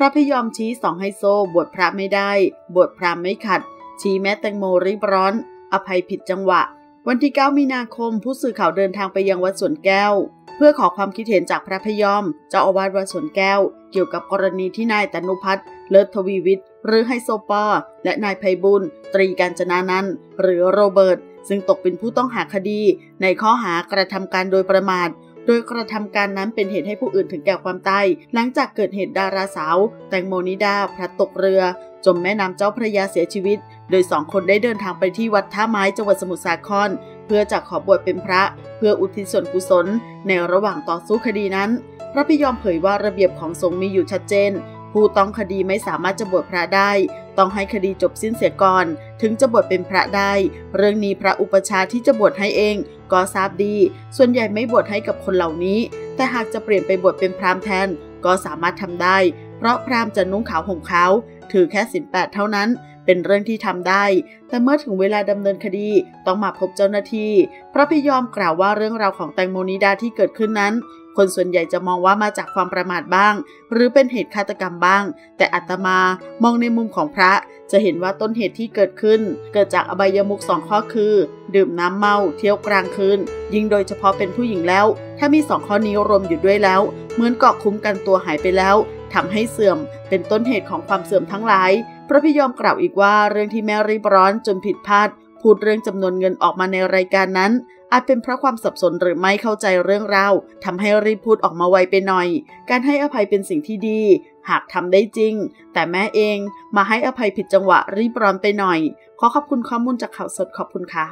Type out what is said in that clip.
พระพยอมชี้สองไฮโซบวชพระไม่ได้ บวชพรามไม่ขัด ชี้แม้แตงโมรีบร้อน อภัยผิดจังหวะ วันที่ 9 มีนาคมผู้สื่อข่าวเดินทางไปยังวัดสวนแก้ว เพื่อขอความคิดเห็นจากพระพยอม เจ้าอาวาสวัดสวนแก้ว เกี่ยวกับกรณีที่นายตนุพัฒน์เลิศทวีวิทย์หรือไฮโซปอและนายไพบุญตรีการจนานันหรือโรเบิร์ตซึ่งตกเป็นผู้ต้องหาคดี ในข้อหากระทำการโดยประมาทโดยกระทำการนั้นเป็นเหตุให้ผู้อื่นถึงแก่ความตายหลังจากเกิดเหตุดาราสาว แตงโมนิดาพลัดตกเรือ จมแม่น้ำเจ้าพระยาเสียชีวิต โดยสองคนได้เดินทางไปที่วัดท่าไม้จังหวัดสมุทรสาคร เพื่อจะขอบวชเป็นพระ เพื่ออุทิศส่วนกุศล ในระหว่างต่อสู้คดีนั้น พระพิยอมเผยว่าระเบียบของสงฆ์มีอยู่ชัดเจน ผู้ต้องคดีไม่สามารถจะบวชพระได้ ต้องให้คดีจบสิ้นเสียก่อน ถึงจะบวชเป็นพระได้ เรื่องนี้พระอุปชาที่จะบวชให้เอง ก็ทราบดี ส่วนใหญ่ไม่บวชให้กับคนเหล่านี้ แต่หากจะเปลี่ยนไปบวชเป็นพราหมณ์แทน ก็สามารถทำได้ เพราะพราหมณ์จะนุ่งขาวห่มขาว ถือแค่สินแปดเท่านั้น เป็นเรื่องที่ทำได้ แต่เมื่อถึงเวลาดำเนินคดีต้องมาพบเจ้าหน้าที่ พระพยอมกล่าวว่าเรื่องราวของแตงโมนิดาที่เกิดขึ้นนั้น คนส่วนใหญ่จะมองว่ามาจากความประมาทบ้าง หรือเป็นเหตุฆาตกรรมบ้าง แต่อาตมามองในมุมของพระ จะเห็นว่าต้นเหตุที่เกิดขึ้น เกิดจากอบายมุขสองข้อคือ ดื่มน้ำเมาเที่ยวกลางคืนยิ่งโดยเฉพาะเป็นผู้หญิงแล้ว ถ้ามีสองข้อนี้รวมอยู่ด้วยแล้ว เหมือนเกาะคุ้มกันตัวหายไปแล้วทำให้เสื่อมเป็นต้นเหตุของความเสื่อมทั้งหลาย พระพยอมกล่าวอีกว่าเรื่องที่แม่รีบร้อนจนผิดพลาด พูดเรื่องจำนวนเงินออกมาในรายการนั้น อาจเป็นเพราะความสับสนหรือไม่เข้าใจเรื่องราวทำให้รีบพูดออกมาไวไปหน่อย การให้อภัยเป็นสิ่งที่ดี หากทำได้จริง แต่แม่เองมาให้อภัยผิดจังหวะรีบร้อนไปหน่อย ขอขอบคุณข้อมูลจากข่าวสดขอบคุณค่ะ